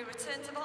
we return to vault